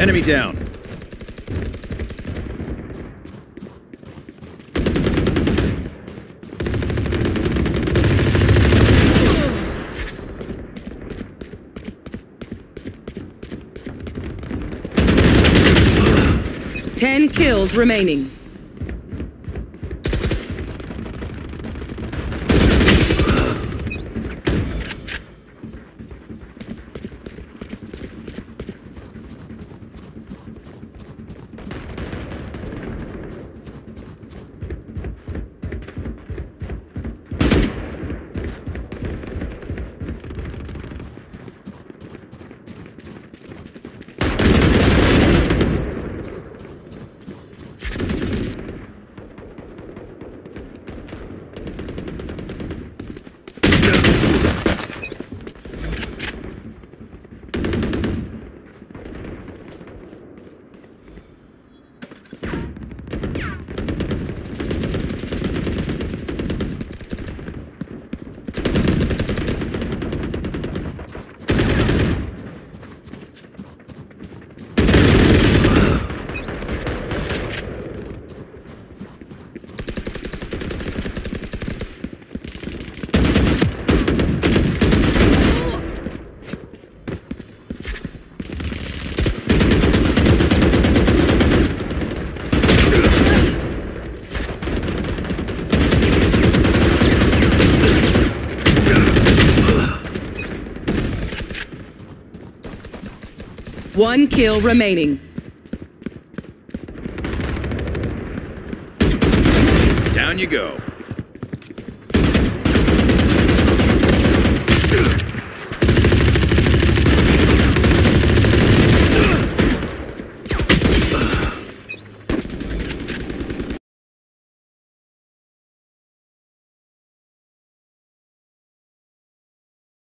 Enemy down. Ten kills remaining. One kill remaining. Down you go.